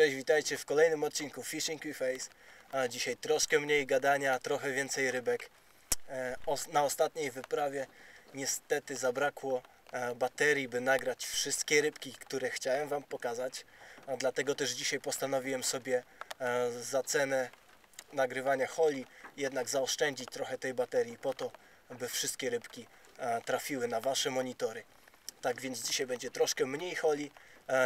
Cześć, witajcie w kolejnym odcinku Fishing with Face. Dzisiaj troszkę mniej gadania, trochę więcej rybek. E, na ostatniej wyprawie niestety zabrakło e, baterii, by nagrać wszystkie rybki, które chciałem Wam pokazać. Dlatego też dzisiaj postanowiłem sobie e, za cenę nagrywania holi jednak zaoszczędzić trochę tej baterii po to, aby wszystkie rybki trafiły na Wasze monitory. Tak więc dzisiaj będzie troszkę mniej holi,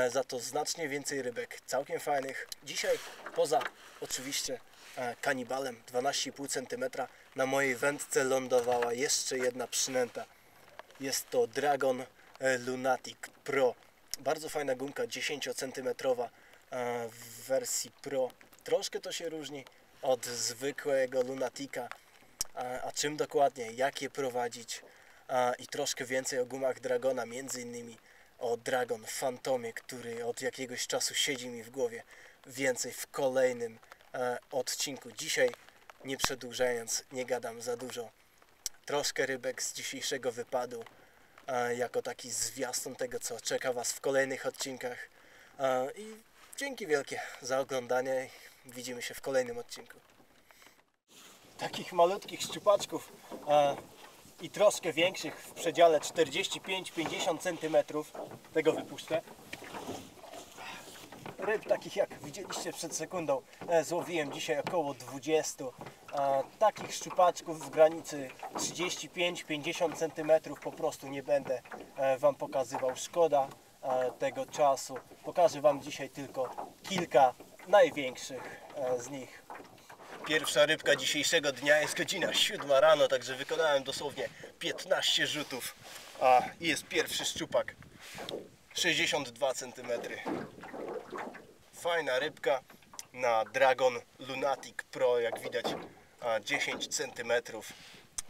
za to znacznie więcej rybek, całkiem fajnych. Dzisiaj poza oczywiście e, kanibalem 12,5 cm na mojej wędce lądowała jeszcze jedna przynęta. Jest to Dragon e, Lunatic Pro. Bardzo fajna gumka 10 cm w wersji Pro. Troszkę to się różni od zwykłego Lunatica. A, czym dokładnie, jak je prowadzić i troszkę więcej o gumach Dragona, między innymi o Dragon Phantomie, który od jakiegoś czasu siedzi mi w głowie. Więcej w kolejnym e, odcinku. Dzisiaj, nie przedłużając, nie gadam za dużo. Troszkę rybek z dzisiejszego wypadu, e, jako taki zwiastun tego, co czeka Was w kolejnych odcinkach. E, I dzięki wielkie za oglądanie. Widzimy się w kolejnym odcinku. Takich malutkich szczupaczków e, i troszkę większych w przedziale 45-50 cm. Tego wypuszczę. Ryb takich jak widzieliście przed sekundą e, złowiłem dzisiaj około 20. A takich szczupaczków w granicy 35-50 cm po prostu nie będę e, Wam pokazywał. Szkoda e, tego czasu. Pokażę Wam dzisiaj tylko kilka największych z nich. Pierwsza rybka dzisiejszego dnia jest godzina 7 rano, także wykonałem dosłownie 15 rzutów. A jest pierwszy szczupak. 62 cm. Fajna rybka na Dragon Lunatic Pro, jak widać a 10 cm.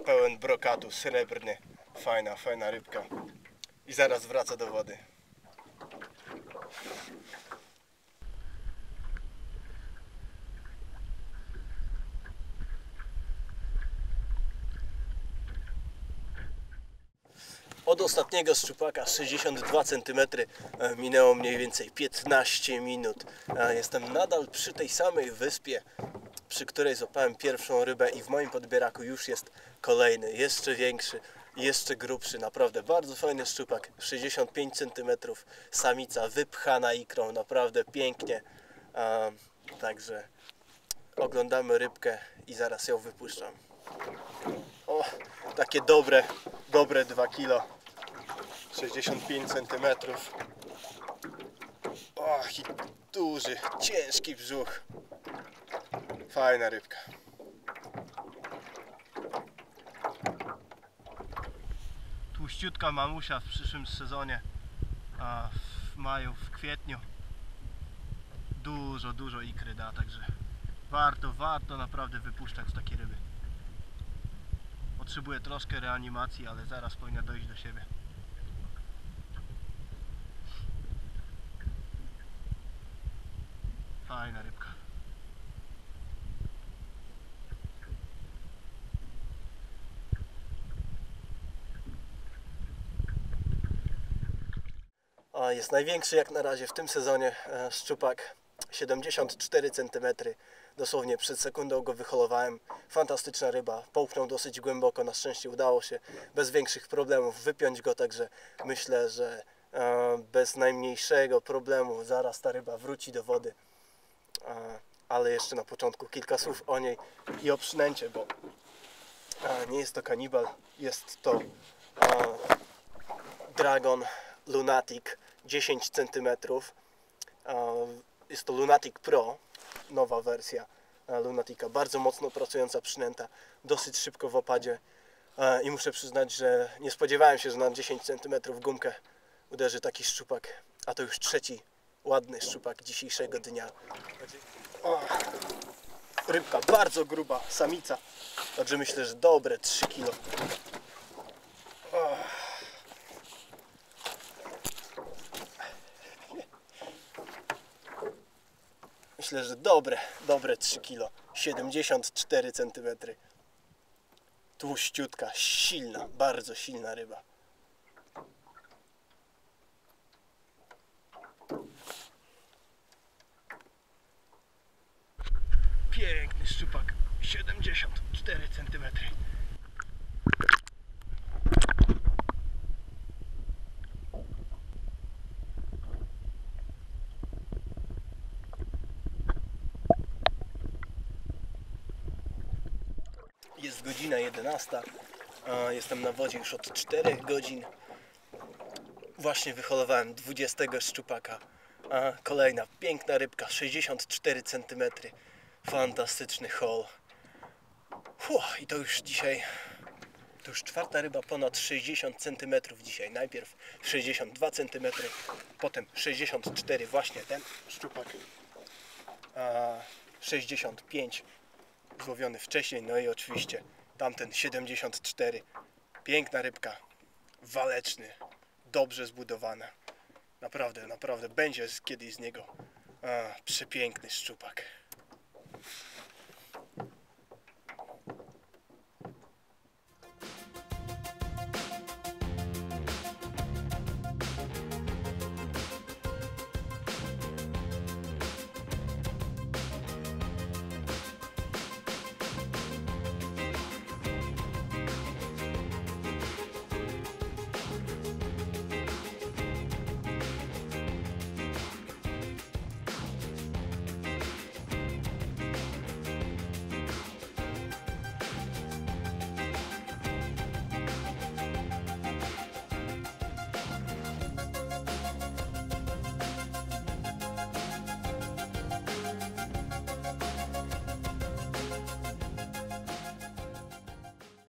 Pełen brokatu, srebrny. Fajna, fajna rybka. I zaraz wraca do wody. Od ostatniego szczupaka 62 cm e, minęło mniej więcej 15 minut. Jestem nadal przy tej samej wyspie, przy której złapałem pierwszą rybę i w moim podbieraku już jest kolejny, jeszcze większy, jeszcze grubszy. Naprawdę bardzo fajny szczupak, 65 cm, samica wypchana ikrą, naprawdę pięknie. Także oglądamy rybkę i zaraz ją wypuszczam. O, takie dobre, dobre 2 kilo. 65 cm. Och, i duży, ciężki brzuch. Fajna rybka. Tłuściutka mamusia w przyszłym sezonie, a w maju, w kwietniu. Dużo, dużo ikry da, także warto, warto naprawdę wypuszczać takie ryby. Potrzebuje troszkę reanimacji, ale zaraz powinna dojść do siebie. Fajna rybka. Jest największy jak na razie w tym sezonie e, szczupak 74 cm. Dosłownie przed sekundą go wyholowałem. Fantastyczna ryba. Połknął dosyć głęboko. Na szczęście udało się bez większych problemów wypiąć go, także myślę, że e, bez najmniejszego problemu zaraz ta ryba wróci do wody. Ale jeszcze na początku kilka słów o niej i o przynęcie, bo nie jest to kanibal, jest to Dragon Lunatic 10 cm. Jest to Lunatic Pro, nowa wersja Lunatica. Bardzo mocno pracująca przynęta, dosyć szybko w opadzie. I muszę przyznać, że nie spodziewałem się, że na 10 cm gumkę uderzy taki szczupak. A to już trzeci ładny szczupak dzisiejszego dnia. O, rybka bardzo gruba, samica. Także myślę, że dobre 3 kg. Myślę, że dobre, dobre 3 kg. 74 cm. Tłuściutka, silna, bardzo silna ryba. Szczupak 74 cm. Jest godzina 11. a Jestem na wodzie już od 4 godzin. Właśnie wyholowałem 20 szczupaka. Kolejna piękna rybka, 64 cm. Fantastyczny hol. Fuh, I to już dzisiaj, to już czwarta ryba ponad 60 cm dzisiaj. Najpierw 62 cm, potem 64 właśnie ten szczupak. A 65 złowiony wcześniej, no i oczywiście tamten 74. Piękna rybka, waleczny, dobrze zbudowana. Naprawdę, naprawdę będzie kiedyś z niego a, przepiękny szczupak.